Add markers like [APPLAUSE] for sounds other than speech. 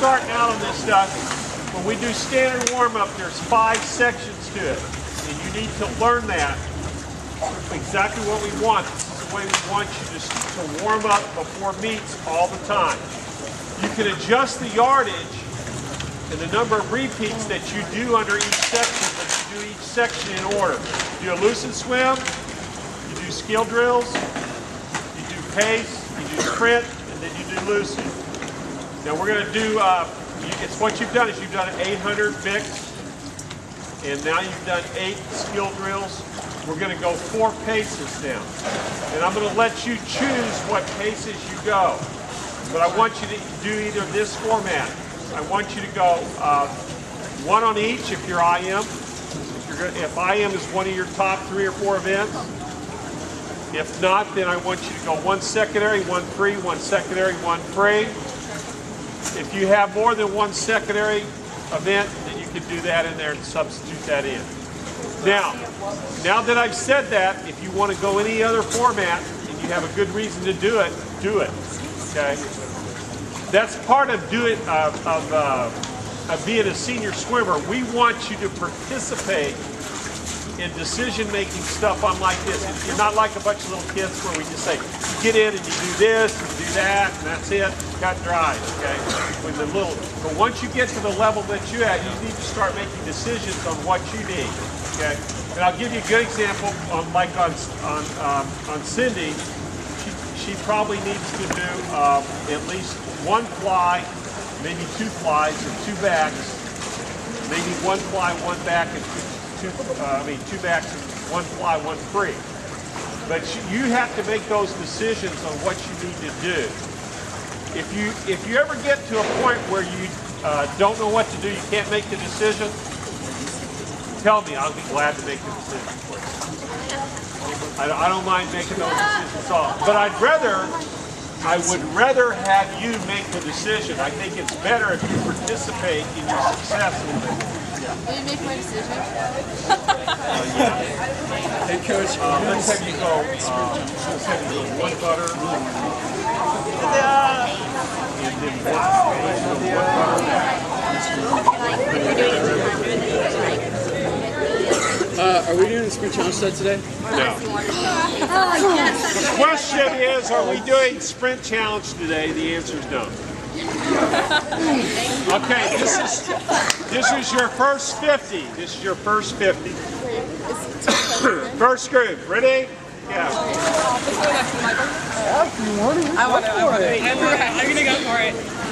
starting out on this stuff, when we do standard warm-up, there's five sections to it. And you need to learn that, exactly what we want. This is the way we want you to, to warm up before meets all the time. You can adjust the yardage and the number of repeats that you do under each section, but you do each section in order. You do a loosen swim, you do skill drills, you do pace, you do sprint, and then you do loosen. Now we're going to do, uh, you, it's what you've done is you've done 800 mix, and now you've done eight skill drills. We're going to go four paces now. And I'm going to let you choose what paces you go. But I want you to do either this format. I want you to go uh, one on each if you're IM. If, you're if IM is one of your top three or four events. If not, then I want you to go one secondary, one free, one secondary, one free. If you have more than one secondary event, then you can do that in there and substitute that in. Now, now that I've said that, if you want to go any other format and you have a good reason to do it, do it. Okay? That's part of doing uh, of, uh, of being a senior swimmer. We want you to participate in decision-making stuff unlike this. You're not like a bunch of little kids where we just say, get in and you do this, and do that, and that's it, cut dry, okay? With the little, but once you get to the level that you're at, you need to start making decisions on what you need, okay? And I'll give you a good example, on, like on, on, um, on Cindy, she, she probably needs to do um, at least one fly, maybe two flies and two backs, maybe one fly, one back, and two, two uh, I mean, two backs, and one fly, one free. But you, have to make those decisions on what you need to do. If you if you ever get to a point where you uh, don't know what to do, you can't make the decision, tell me. I'll be glad to make the decision for you. I, I don't mind making those decisions all, but I'd rather I would rather have you make the decision. I think it's better if you participate in your success in it. Will you make my decision? Yeah. [LAUGHS] Hey, Coach. Uh, let's have you go, uh, let's have you go one butter. And then one, let's go one butter. Uh, are we doing the sprint challenge set today? No. The question is, are we doing sprint challenge today? The answer is no. Okay, this is this is your first 50. This is your first 50. [COUGHS] First group, ready? Yeah. I want to. I'm gonna, I'm gonna go for it.